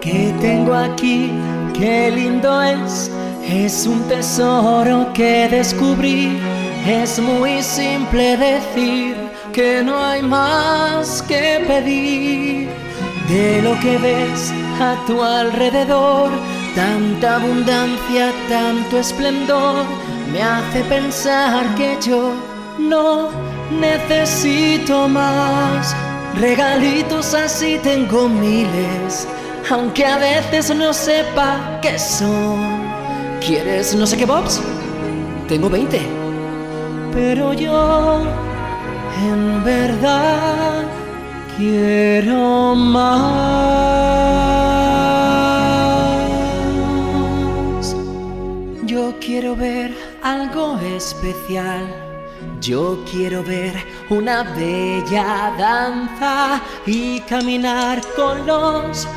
¿Qué tengo aquí? Qué lindo es. Es un tesoro que descubrí. Es muy simple decir que no hay más que pedir. De lo que ves a tu alrededor, tanta abundancia, tanto esplendor, me hace pensar que yo no necesito más. Regalitos así tengo miles aunque a veces no sepa qué son. ¿Quieres no sé qué bobs? Tengo 20. Pero yo, en verdad, quiero más. Yo quiero ver algo especial. Yo quiero ver una bella danza y caminar con los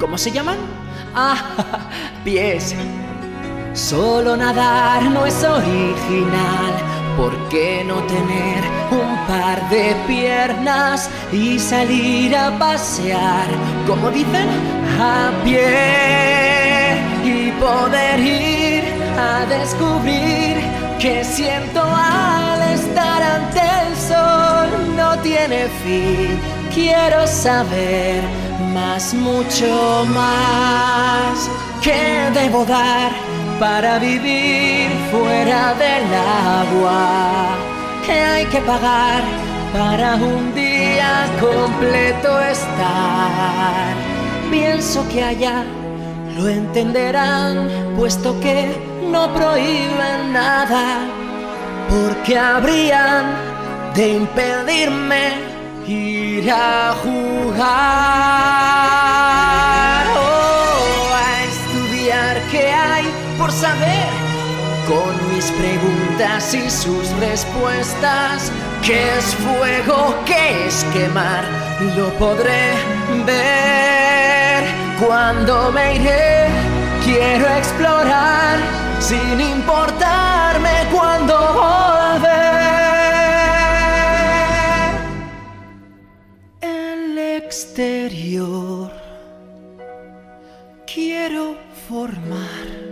¿Cómo se llaman? Ah, pies. Solo nadar no es original. ¿Por qué no tener un par de piernas y salir a pasear? Como dicen, a pie y poder ir a descubrir que siento al Quiero saber más, mucho más que debo dar para vivir fuera del agua. Que hay que pagar para un día completo estar. Pienso que allá lo entenderán, puesto que no prohíben nada, porque habrían de impedirme ir a jugar o oh, a estudiar qué hay por saber con mis preguntas y sus respuestas. ¿Qué es fuego? ¿Qué es quemar? Lo podré ver cuando me iré. Quiero explorar sin importarme quiero formar